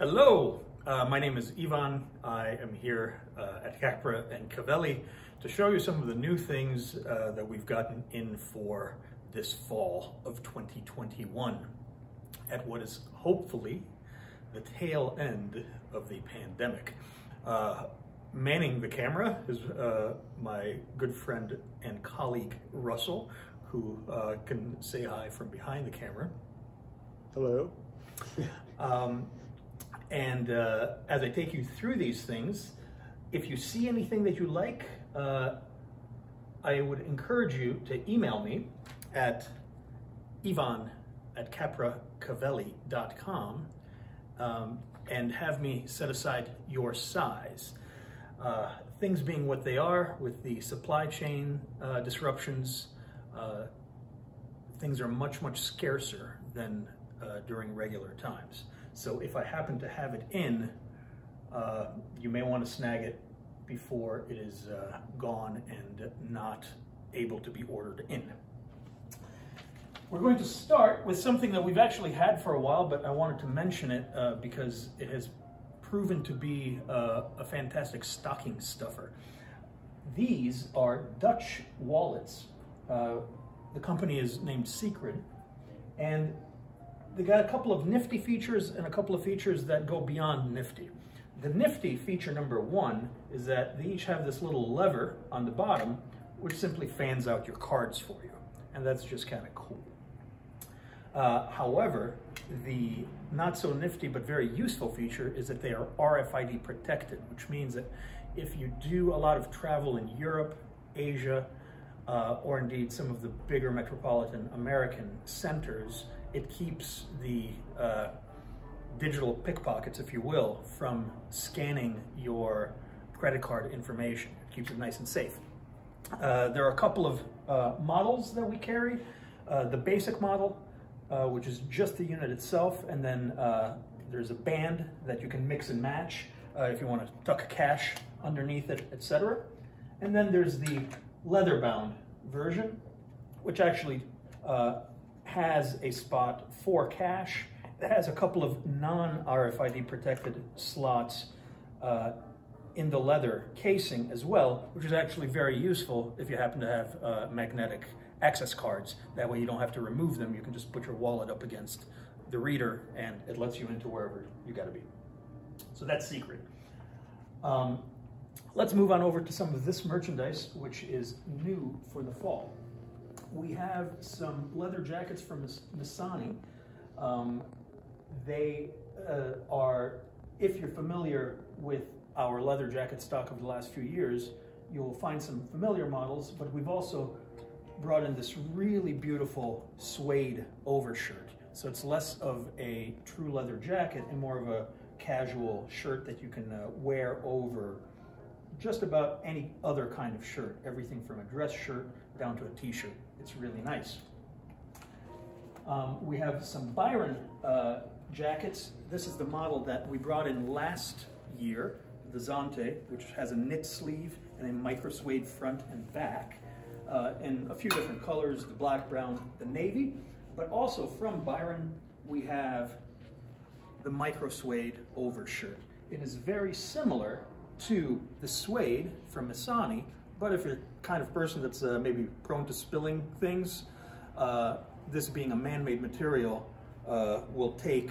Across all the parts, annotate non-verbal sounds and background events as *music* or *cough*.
Hello, uh, my name is Ivan. I am here uh, at Capra and Cavelli to show you some of the new things uh, that we've gotten in for this fall of 2021 at what is hopefully the tail end of the pandemic. Uh, manning the camera is uh, my good friend and colleague Russell, who uh, can say hi from behind the camera. Hello. Um, and uh, as I take you through these things, if you see anything that you like, uh, I would encourage you to email me at ivan at capracavelli.com um, and have me set aside your size. Uh, things being what they are with the supply chain uh, disruptions, uh, things are much, much scarcer than uh, during regular times. So if I happen to have it in, uh, you may want to snag it before it is uh, gone and not able to be ordered in. We're going to start with something that we've actually had for a while, but I wanted to mention it uh, because it has proven to be uh, a fantastic stocking stuffer. These are Dutch wallets. Uh, the company is named Secrid, and they got a couple of nifty features and a couple of features that go beyond nifty. The nifty feature number one is that they each have this little lever on the bottom, which simply fans out your cards for you. And that's just kind of cool. Uh, however, the not so nifty but very useful feature is that they are RFID protected, which means that if you do a lot of travel in Europe, Asia, uh, or indeed some of the bigger metropolitan American centers, it keeps the uh, digital pickpockets, if you will, from scanning your credit card information. It keeps it nice and safe. Uh, there are a couple of uh, models that we carry. Uh, the basic model, uh, which is just the unit itself, and then there's a band that you can mix and match if you want to tuck cash underneath it, etc. And then there's the leather-bound version, which actually has a spot for cash. It has a couple of non-RFID protected slots uh, in the leather casing as well, which is actually very useful if you happen to have uh, magnetic access cards. That way you don't have to remove them. You can just put your wallet up against the reader and it lets you into wherever you gotta be. So that's Secrid. Um, let's move on over to some of this merchandise, which is new for the fall we have some leather jackets from Missani. Um, they uh, are, if you're familiar with our leather jacket stock of the last few years, you'll find some familiar models, but we've also brought in this really beautiful suede overshirt. So it's less of a true leather jacket and more of a casual shirt that you can uh, wear over just about any other kind of shirt, everything from a dress shirt down to a t-shirt. It's really nice. Um, we have some Byron uh, jackets. This is the model that we brought in last year, the Zante, which has a knit sleeve and a micro suede front and back uh, in a few different colors, the black, brown, the navy. But also from Byron, we have the micro suede overshirt. It is very similar to the suede from Missani, but if you're kind of person that's uh, maybe prone to spilling things, uh, this being a man-made material uh, will take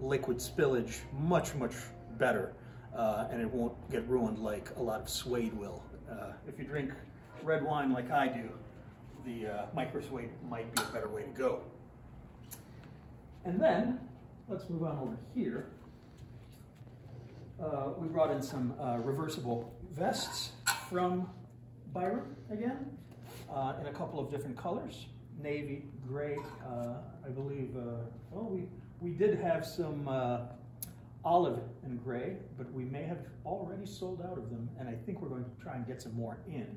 liquid spillage much, much better, uh, and it won't get ruined like a lot of suede will. Uh, if you drink red wine like I do, the uh, micro suede might be a better way to go. And then, let's move on over here. Uh, we brought in some uh, reversible vests from Byron again, uh, in a couple of different colors, navy, gray, uh, I believe, uh, well, we, we did have some uh, olive and gray, but we may have already sold out of them, and I think we're going to try and get some more in.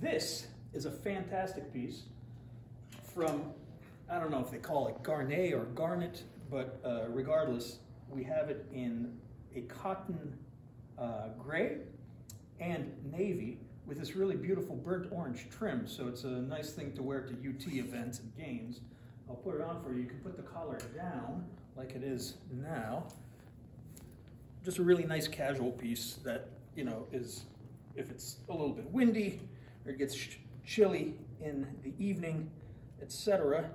this is a fantastic piece from, I don't know if they call it garnet or garnet, but regardless, we have it in a cotton uh, gray and navy with this really beautiful burnt orange trim. So it's a nice thing to wear to UT events and games. I'll put it on for you. You can put the collar down like it is now. Just a really nice casual piece that, you know, is, if it's a little bit windy or it gets chilly in the evening, etc.,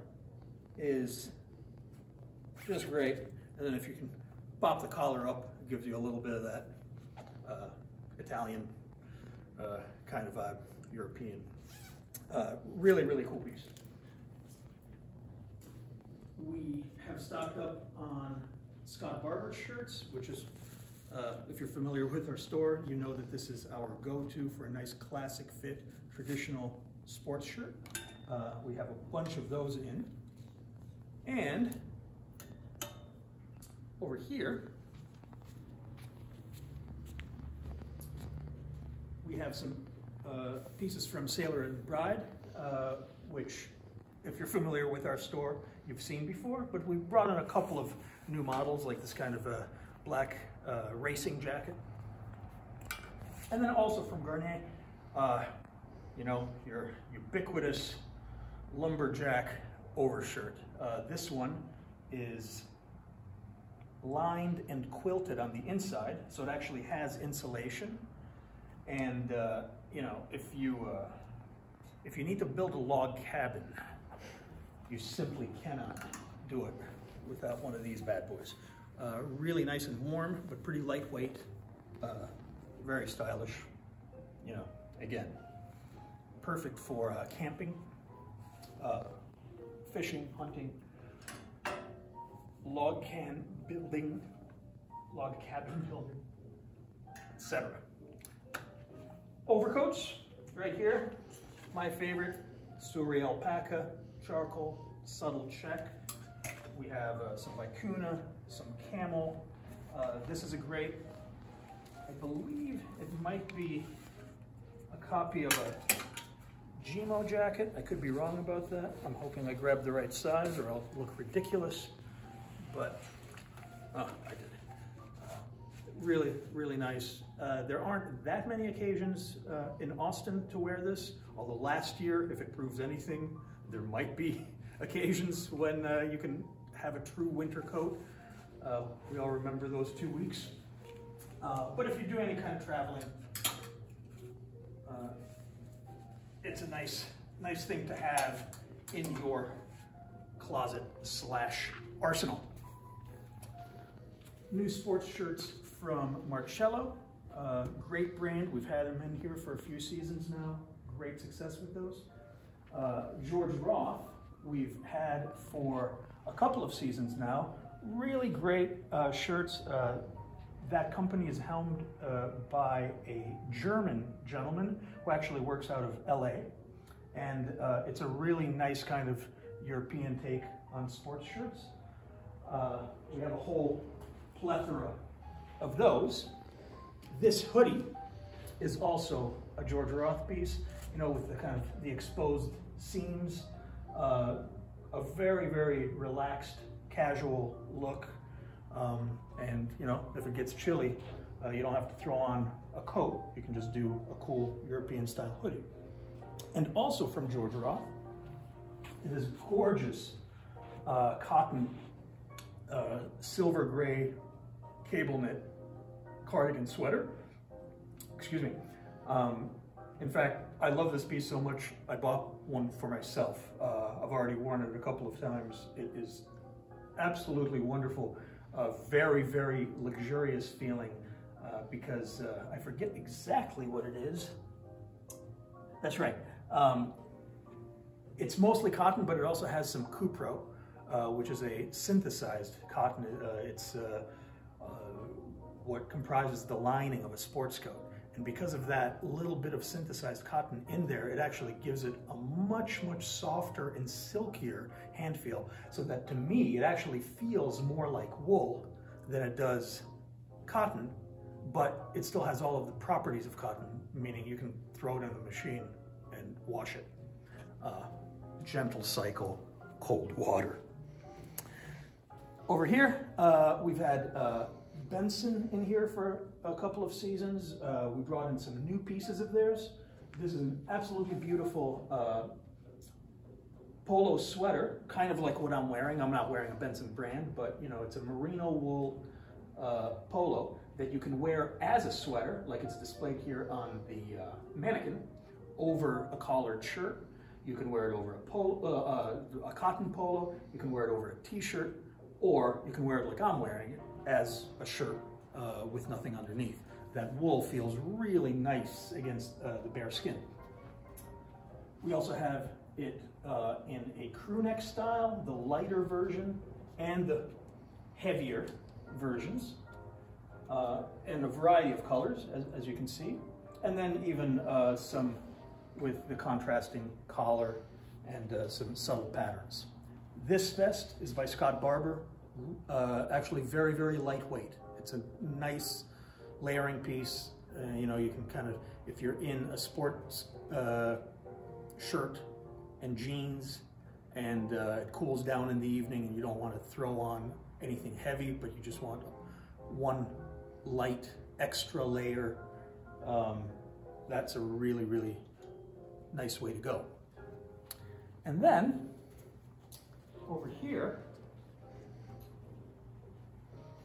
is just great. And then if you can pop the collar up, gives you a little bit of that uh, Italian uh, kind of vibe, European. Uh, really, really cool piece. We have stocked up on Scott Barber shirts, which is, uh, if you're familiar with our store, you know that this is our go-to for a nice classic fit, traditional sports shirt. Uh, we have a bunch of those in. And over here, we have some uh, pieces from Sailor and Bride, uh, which, if you're familiar with our store, you've seen before, but we brought in a couple of new models, like this kind of a black uh, racing jacket. And then also from Garnet, uh, you know, your ubiquitous lumberjack overshirt. Uh, this one is lined and quilted on the inside, so it actually has insulation. And uh, you know, if you uh, if you need to build a log cabin, you simply cannot do it without one of these bad boys. Uh, really nice and warm, but pretty lightweight, uh, very stylish. You know, again, perfect for uh, camping, uh, fishing, hunting, log can building, log cabin building, etc. Overcoats, right here. My favorite, Suri alpaca, charcoal, subtle check. We have uh, some vicuna, some camel. Uh, this is a great, I believe it might be a copy of a Gimo jacket. I could be wrong about that. I'm hoping I grabbed the right size or I'll look ridiculous, but oh, I did. Uh, really, really nice. Uh, there aren't that many occasions uh, in Austin to wear this, although last year, if it proves anything, there might be *laughs* occasions when uh, you can have a true winter coat. Uh, we all remember those two weeks. Uh, but if you do any kind of traveling, it's a nice, nice thing to have in your closet slash arsenal. New sports shirts from Marcello. Uh, great brand. We've had them in here for a few seasons now. Great success with those. Uh, George Roth, we've had for a couple of seasons now. Really great uh, shirts. Uh, that company is helmed uh, by a German gentleman who actually works out of LA. And it's a really nice kind of European take on sports shirts. We have a whole plethora of those. This hoodie is also a George Roth piece, you know, with the kind of the exposed seams, uh, a very, very relaxed, casual look. Um, and you know, if it gets chilly, uh, you don't have to throw on a coat. You can just do a cool European style hoodie. And also from George Roth, this gorgeous uh, cotton uh, silver gray cable knit cardigan sweater. Excuse me. Um, in fact, I love this piece so much, I bought one for myself. Uh, I've already worn it a couple of times. It is absolutely wonderful a very, very luxurious feeling uh, because uh, I forget exactly what it is. That's right. Um, it's mostly cotton, but it also has some cupro, uh, which is a synthesized cotton. Uh, it's what comprises the lining of a sports coat. And because of that little bit of synthesized cotton in there, it actually gives it a much, much softer and silkier hand feel. So that to me, it actually feels more like wool than it does cotton, but it still has all of the properties of cotton, meaning you can throw it in the machine and wash it. Uh, gentle cycle, cold water. Over here, uh, we've had uh, Benson in here for a couple of seasons. Uh, we brought in some new pieces of theirs. This is an absolutely beautiful uh, polo sweater, kind of like what I'm wearing. I'm not wearing a Benson brand, but you know, it's a merino wool uh, polo that you can wear as a sweater, like it's displayed here on the uh, mannequin, over a collared shirt. You can wear it over a, polo, uh, uh, a cotton polo. You can wear it over a t-shirt, or you can wear it like I'm wearing it as a shirt uh, with nothing underneath. That wool feels really nice against uh, the bare skin. We also have it uh, in a crew neck style, the lighter version, and the heavier versions, uh, in a variety of colors, as, as, you can see, and then even uh, some with the contrasting collar and uh, some subtle patterns. This vest is by Scott Barber, uh, actually very, very lightweight. It's a nice layering piece. Uh, you know, you can kind of, if you're in a sports shirt and jeans and uh, it cools down in the evening and you don't want to throw on anything heavy, but you just want one light extra layer, um, that's a really, really nice way to go. And then over here,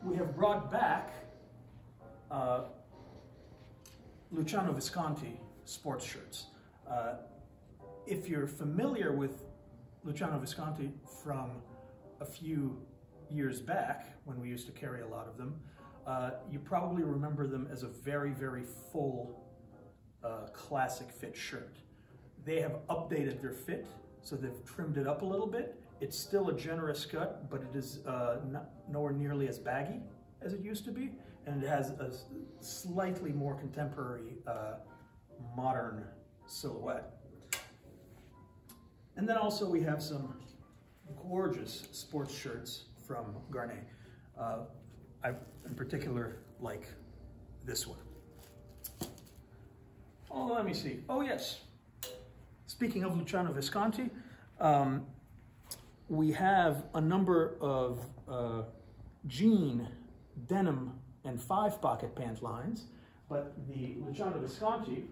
we have brought back uh, Luciano Visconti sports shirts. Uh, if you're familiar with Luciano Visconti from a few years back, when we used to carry a lot of them, uh, you probably remember them as a very, very full uh, classic fit shirt. They have updated their fit, so they've trimmed it up a little bit. It's still a generous cut, but it is uh, not, nowhere nearly as baggy as it used to be, and it has a slightly more contemporary, uh, modern silhouette. And then also we have some gorgeous sports shirts from Garnet. Uh, I, in particular, like this one. Oh, let me see. Oh, yes. Speaking of Luciano Visconti, um, we have a number of uh, jean, denim, and five pocket pant lines, but the Luciano Visconti,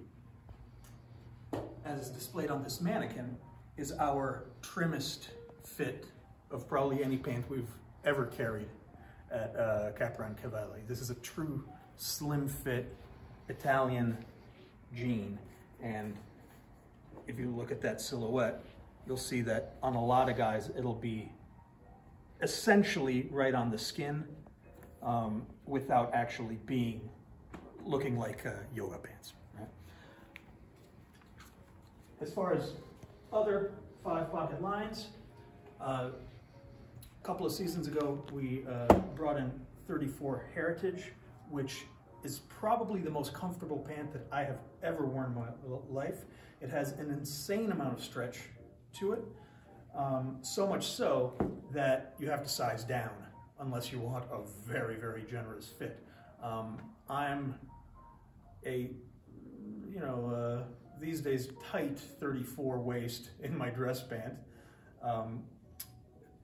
as displayed on this mannequin, is our trimmest fit of probably any pant we've ever carried at uh, Capra and Cavelli. This is a true slim fit Italian jean. And if you look at that silhouette, you'll see that on a lot of guys, it'll be essentially right on the skin um, without actually being, looking like uh, yoga pants. Right? As far as other five pocket lines. Uh, a couple of seasons ago, we uh, brought in 34 Heritage, which is probably the most comfortable pant that I have ever worn in my life. It has an insane amount of stretch to it, um, so much so that you have to size down unless you want a very, very generous fit. Um, I'm a, you know, uh, these days tight 34 waist in my dress pant. Um,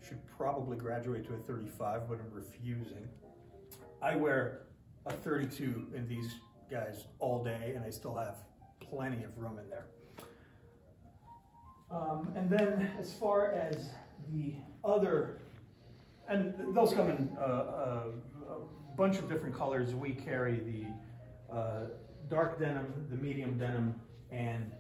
should probably graduate to a 35, but I'm refusing. I wear a 32 in these guys all day, and I still have plenty of room in there. Um, and then as far as the other, and those come in uh, uh, a bunch of different colors. We carry the uh, dark denim, the medium denim, and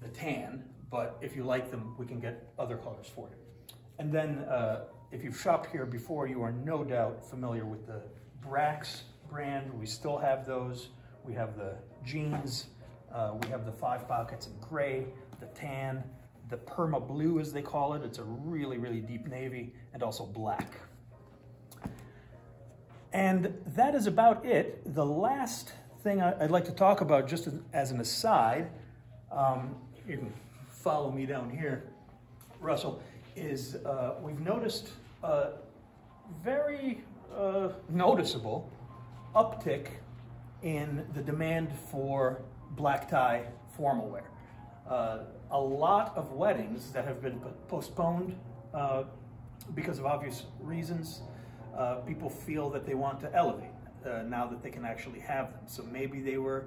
the tan, but if you like them, we can get other colors for you. And then uh, if you've shopped here before, you are no doubt familiar with the Brax brand. We still have those. We have the jeans, uh, we have the five pockets in gray, the tan, the perma blue as they call it. It's a really, really deep navy and also black. And that is about it. The last thing I'd like to talk about, just as an aside, um, you can follow me down here, Russell, is uh, we've noticed a very uh, noticeable uptick in the demand for black tie formal wear. Uh, a lot of weddings that have been postponed uh, because of obvious reasons, uh, people feel that they want to elevate uh, now that they can actually have them. So maybe they were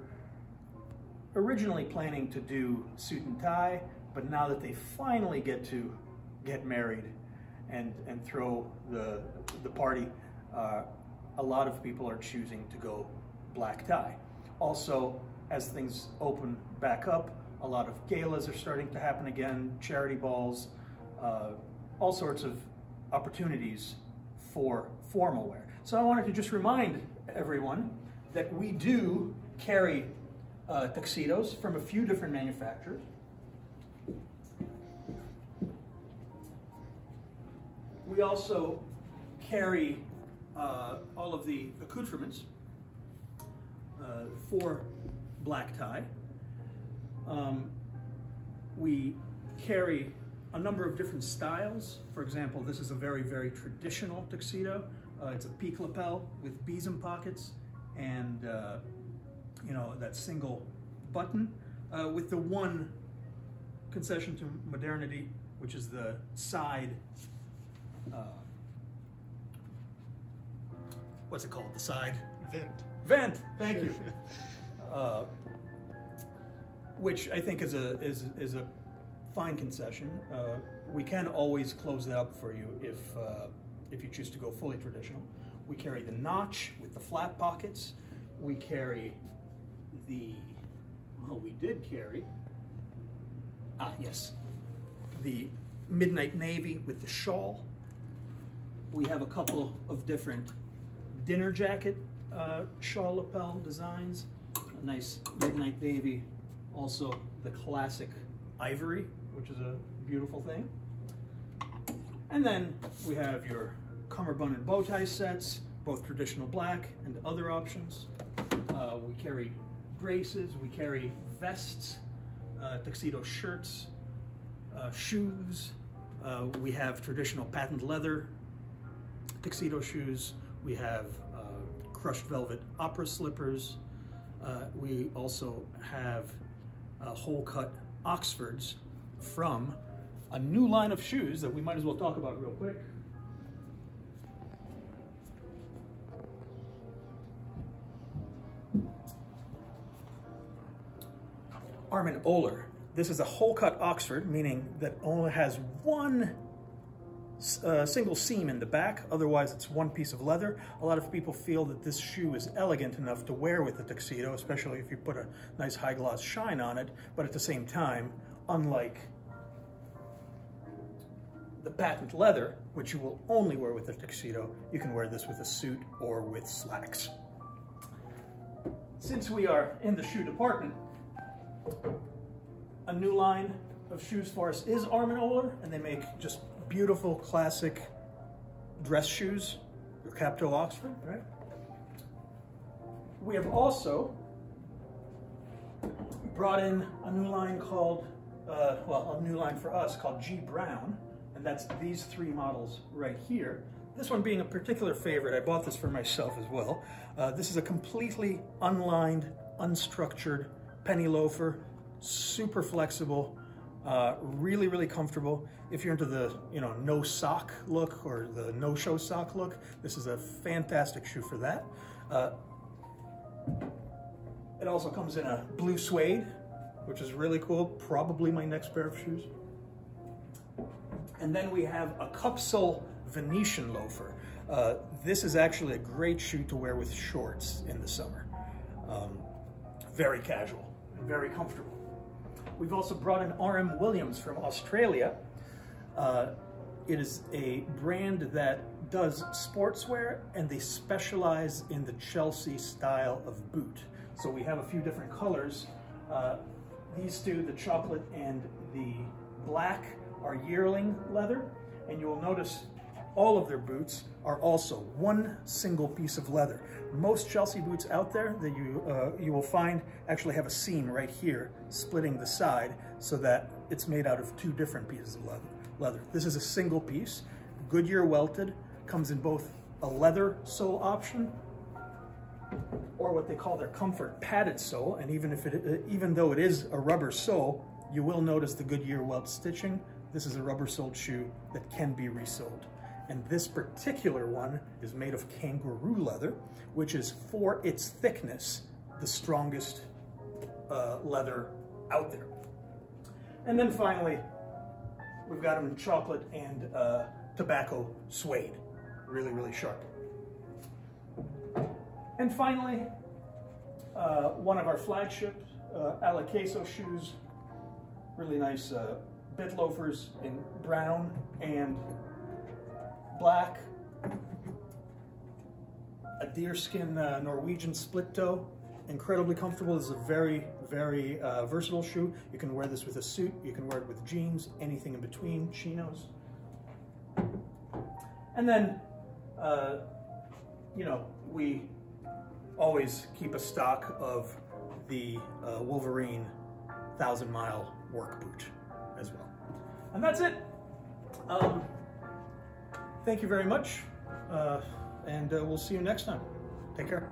originally planning to do suit and tie, but now that they finally get to get married, and, and throw the, the party, uh, a lot of people are choosing to go black tie. Also, as things open back up, a lot of galas are starting to happen again, charity balls, uh, all sorts of opportunities for formal wear. So I wanted to just remind everyone that we do carry uh, tuxedos from a few different manufacturers. We also carry uh, all of the accoutrements uh, for black tie. We carry a number of different styles. For example, this is a very, very traditional tuxedo. Uh, it's a peak lapel with besom pockets and uh, you know that single button uh, with the one concession to modernity, which is the side. Uh, what's it called? The side vent. Vent. Thank you. *laughs* Which I think is a is is a fine concession. Uh, we can always close that up for you if uh, if you choose to go fully traditional. We carry the notch with the flat pockets. We carry the well, we did carry ah yes the midnight navy with the shawl. We have a couple of different dinner jacket uh, shawl lapel designs. A nice midnight navy. Also the classic ivory which is a beautiful thing. And then we have your cummerbund and bow tie sets, both traditional black and other options. Uh, we carry braces, we carry vests, uh, tuxedo shirts, uh, shoes. Uh, we have traditional patent leather tuxedo shoes. We have uh, crushed velvet opera slippers. Uh, we also have Uh, whole cut Oxfords from a new line of shoes that we might as well talk about real quick. Armin Oehler. This is a whole cut Oxford, meaning that only has one uh, single seam in the back, otherwise it's one piece of leather. A lot of people feel that this shoe is elegant enough to wear with a tuxedo, especially if you put a nice high gloss shine on it, but at the same time, unlike the patent leather, which you will only wear with a tuxedo, you can wear this with a suit or with slacks. Since we are in the shoe department, a new line of shoes for us is Armin Oehler, and they make just beautiful classic dress shoes, your cap toe Oxford, right? We have also brought in a new line called, uh, well, a new line for us called G Brown, and that's these three models right here. This one being a particular favorite, I bought this for myself as well. Uh, this is a completely unlined, unstructured penny loafer, super flexible, uh, really, really comfortable. If you're into the, you know, no sock look or the no-show sock look, this is a fantastic shoe for that. Uh, it also comes in a blue suede, which is really cool. Probably my next pair of shoes. And then we have a cupsole Venetian loafer. Uh, this is actually a great shoe to wear with shorts in the summer. Um, very casual and very comfortable. We've also brought in RM Williams from Australia. Uh, it is a brand that does sportswear and they specialize in the Chelsea style of boot. So we have a few different colors. Uh, these two, the chocolate and the black, are yearling leather, and you will notice all of their boots are also one single piece of leather. Most Chelsea boots out there that you, uh, you will find actually have a seam right here splitting the side so that it's made out of two different pieces of leather. leather. This is a single piece, Goodyear welted, comes in both a leather sole option or what they call their comfort padded sole. And even if it, even though it is a rubber sole, you will notice the Goodyear welt stitching this is a rubber-soled shoe that can be resoled. And this particular one is made of kangaroo leather, which is for its thickness, the strongest uh, leather out there. And then finally, we've got them in chocolate and uh, tobacco suede. Really, really sharp. And finally, uh, one of our flagship uh, Alla Queso shoes. Really nice uh, bit loafers in brown and black. A deerskin uh, Norwegian split toe. Incredibly comfortable. This is a very, very uh, versatile shoe. You can wear this with a suit. You can wear it with jeans, anything in between, chinos. And then, uh, you know, we always keep a stock of the uh, Wolverine thousand mile work boot as well. And that's it. Um, thank you very much. Uh, and uh, we'll see you next time. Take care.